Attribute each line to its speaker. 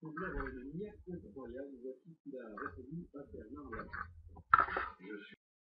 Speaker 1: problème, on a mis à compte, voilà.